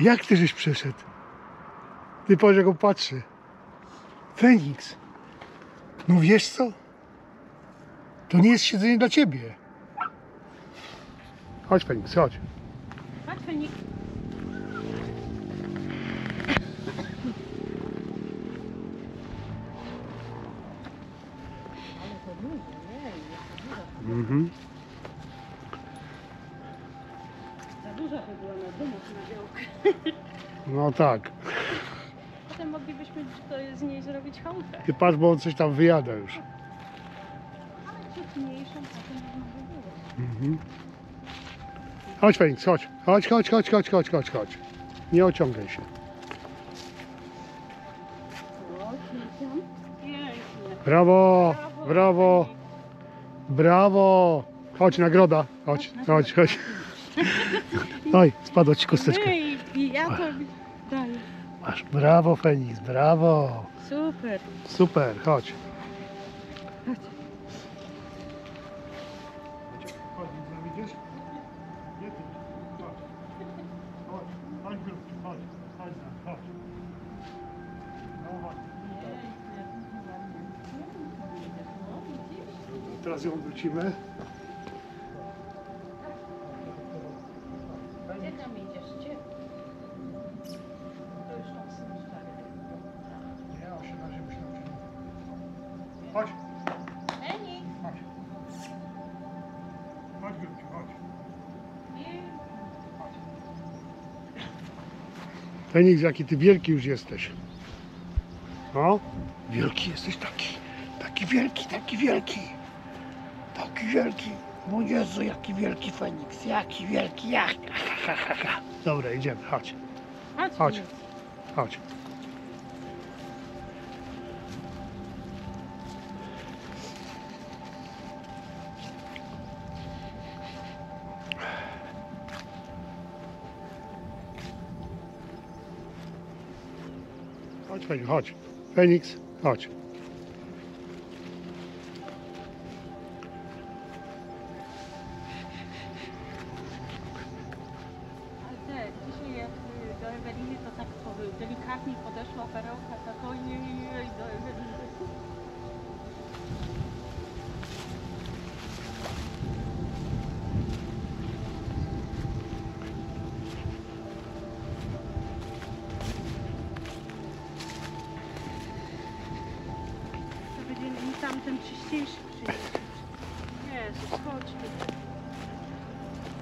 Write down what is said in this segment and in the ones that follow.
Jak ty żeś przeszedł? Ty patrz jak on patrzy. Feniks. No wiesz co? To nie jest siedzenie dla ciebie. Chodź Feniks, chodź. Chodź, Fenik. Ale to duże, jej, to duża. Mhm. Duża by była na domu na działkę. No tak. Potem moglibyśmy to z niej zrobić chałupę. Ty patrz, bo on coś tam wyjada już. Ale ciut mniejszą, potem można by było. Mhm. Chodź Feniks, chodź. Chodź, chodź, chodź, chodź, chodź, chodź, chodź. Nie ociągaj się. O, Krystian. Pięknie. Brawo, brawo, brawo. Chodź, nagroda. Chodź, chodź, chodź. Oj, spadła ci kosteczka. Ej, ja to daję. Masz, brawo Feniks, brawo. Super. Super, chodź. Chodź. Chodź, widzisz? Nie Feniks, jaki ty wielki już jesteś. No, wielki jesteś taki. Taki wielki, taki wielki. Taki wielki. O Jezu, jaki wielki Feniks. Jaki wielki, jak. Dobra, idziemy, chodź, Chodź. Chodź. Chodź. Feniks, chodź. Feniks, chodź.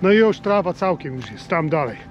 No i już trawa całkiem już jest, tam dalej.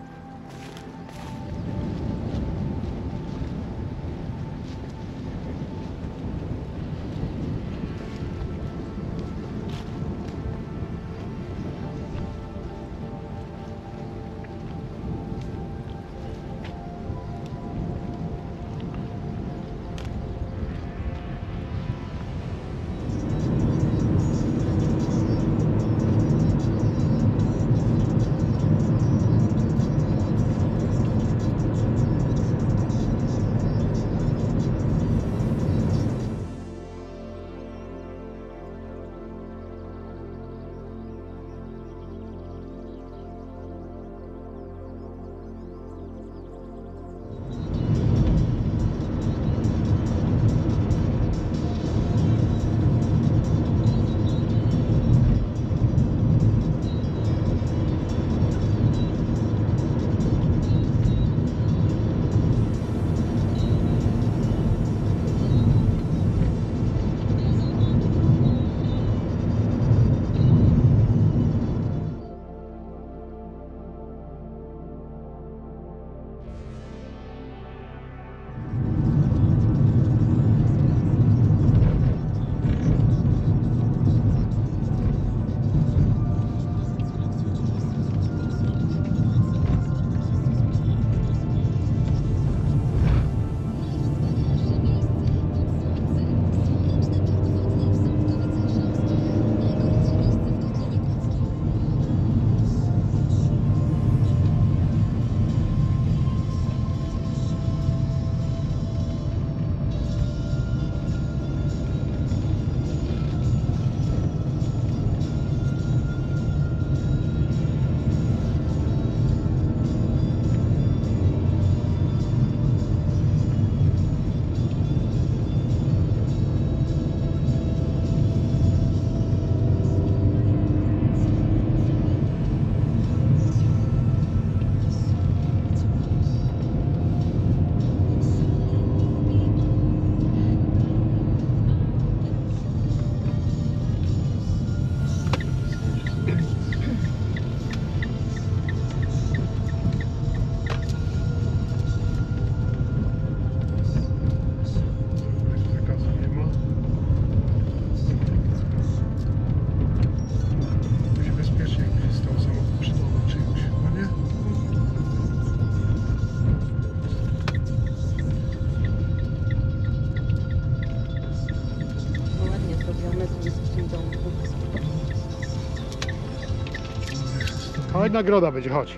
Nagroda będzie, chodź.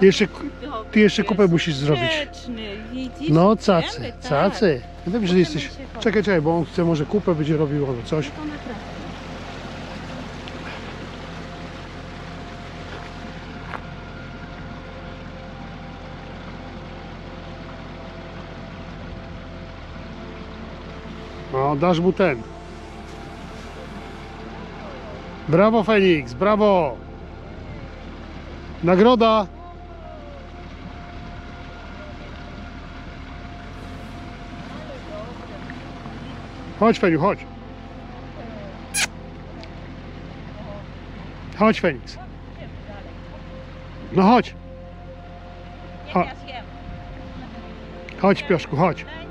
Ty jeszcze, ty jeszcze kupę musisz zrobić. No, cacy, tak. cacy. Ja wiem, że jesteś... Czekaj, czekaj, bo on chce może kupę będzie robił albo coś. No, dasz mu ten. Brawo, Feniks, brawo! Nagroda! Chodź, Feniu, chodź. Chodź, Feniks. No chodź, chodź, Pioszku, chodź. Chodź.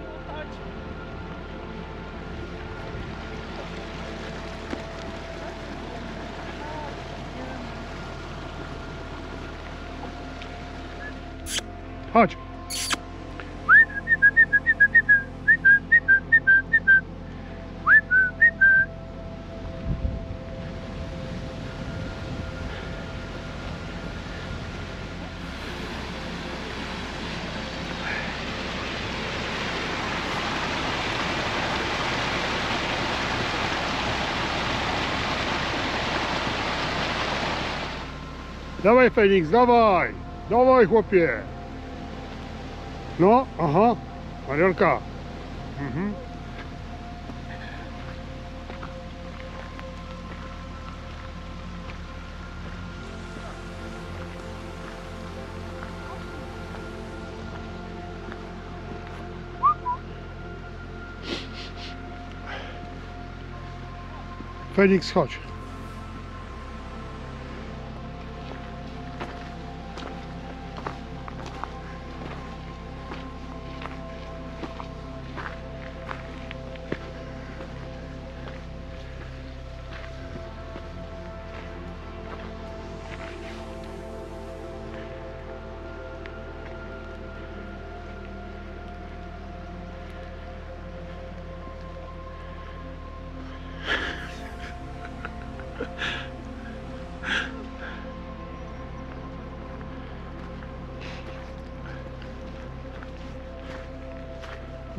Chodź. Dawaj Feniks, dawaj! Dawaj chłopie! No, aha, Mariolka. Mhm. Feniks, chodź.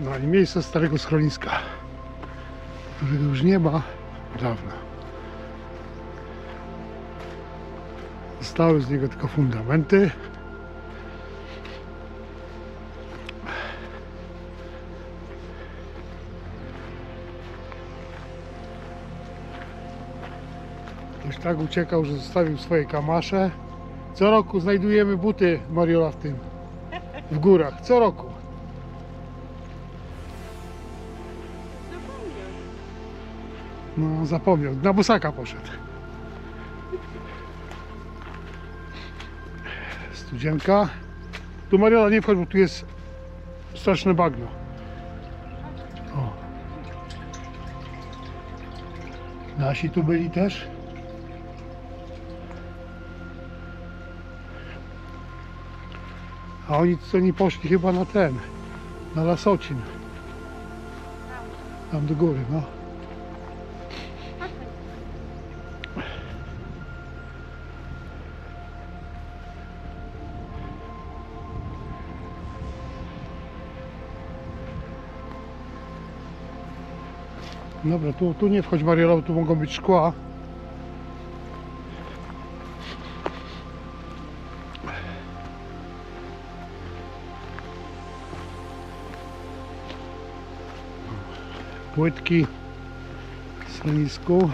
No i miejsce starego schroniska, którego już nie ma dawno. Zostały z niego tylko fundamenty. Ktoś tak uciekał, że zostawił swoje kamasze. Co roku znajdujemy buty Mariola w tym, w górach. Co roku. No, zapomniał. Na busaka poszedł. Studzienka. Tu Mariola nie wchodź, bo tu jest straszne bagno. O. Nasi tu byli też. A oni co nie poszli chyba na ten, na Lasocin. Tam do góry, no. Dobra, tu, tu nie wchodź Mariola, bo tu mogą być szkła. Płytki w schronisku.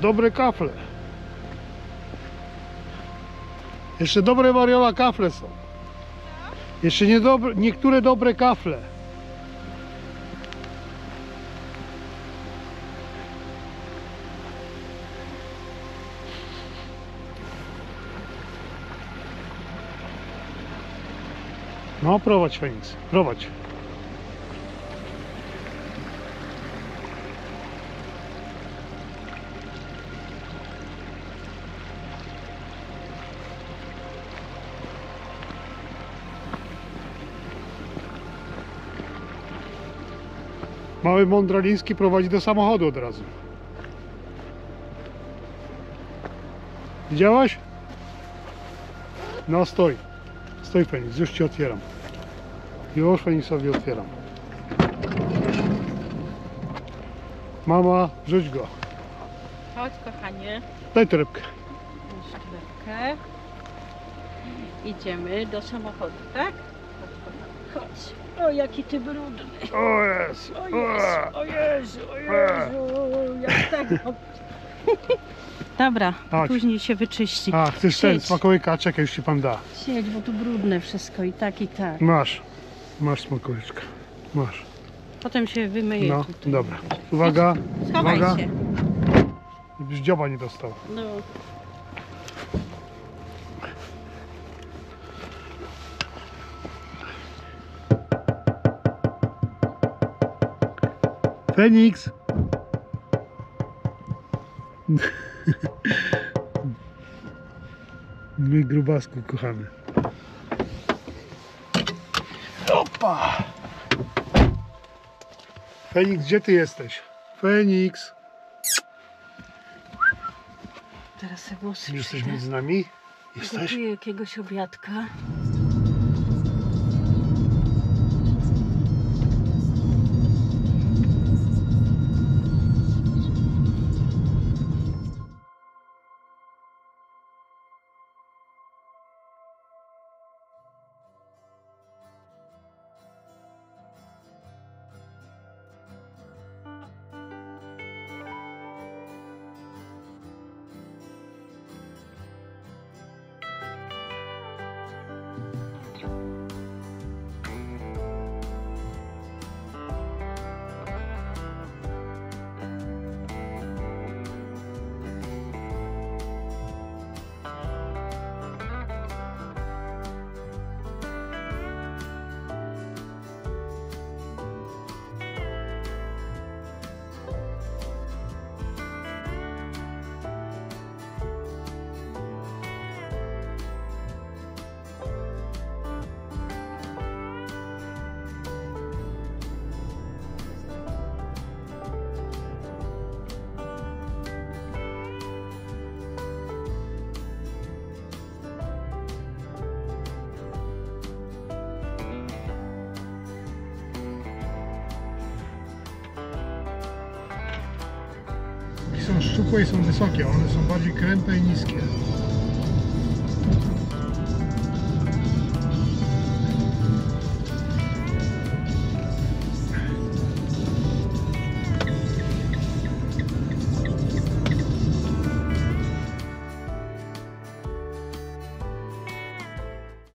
Dobre kafle. Jeszcze dobre Mariola kafle są. Jeszcze niedobre, niektóre dobre kafle. No prowadź Feniks, prowadź. Mały Mądraliński prowadzi do samochodu od razu. Widziałaś? No stój. Stój Feniks, już ci otwieram. Już Feniksowi otwieram. Mama, rzuć go. Chodź kochanie, Daj torebkę. szklepkę. Idziemy do samochodu, tak? Chodź, kochanie, chodź. O, jaki ty brudny. O jest. O Jezu, o Jezu, o Jezu, jak tak Dobra, Chodź. później się wyczyści. A, chcesz ten Siedź. smakołyka? Czekaj, już ci pan da. Siedź, bo tu brudne wszystko i tak, i tak. Masz. Masz smakołyczka. Masz. Potem się wymyje No, tutaj. dobra. Uwaga. Schowaj Uwaga. się. Nie dostał. No. Feniks! My grubasku kochany. Opa! Feniks, gdzie ty jesteś? Feniks! Teraz sobie włosy Jesteś przyjdę. między nami? Jesteś? Gotuję jakiegoś obiadka. Są szczupłe i są wysokie, one są bardziej kręte i niskie.